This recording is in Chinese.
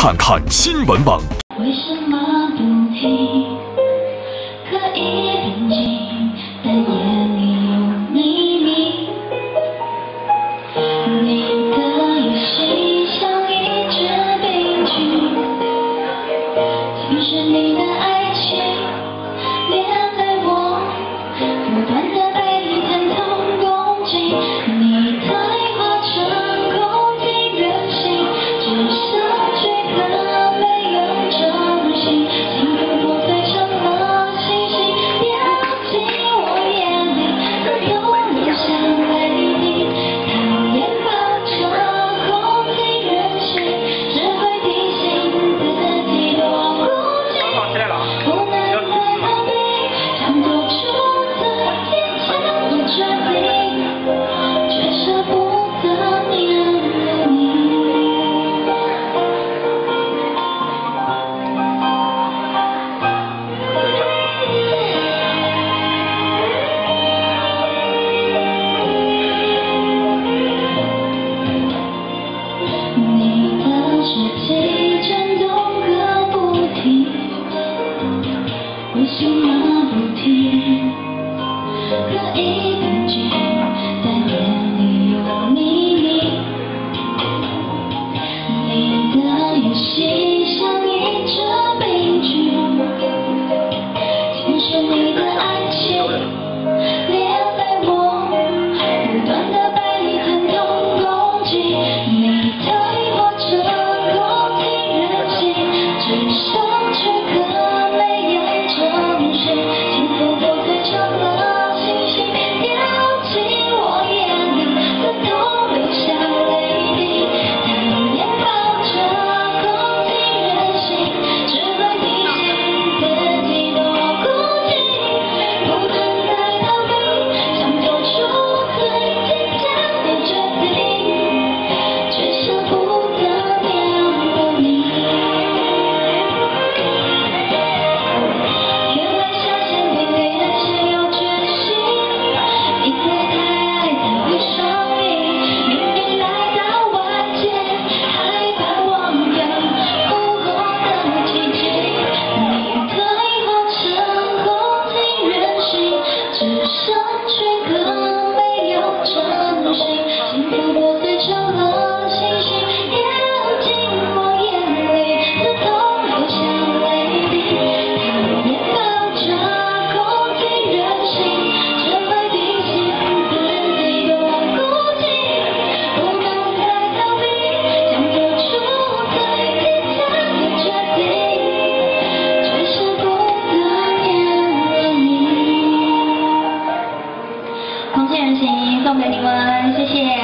看看新闻网，为什么不停？可以平静，但夜里有秘密。你的游戏像一只病菌。其实你的。想却更没有真心，幸福不在角落。爱你们谢谢。